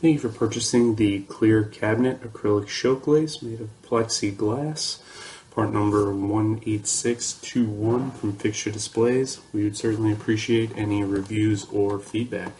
Thank you for purchasing the clear cabinet acrylic show glaze made of plexiglass. Part number 18621 from Fixture Displays. We would certainly appreciate any reviews or feedback.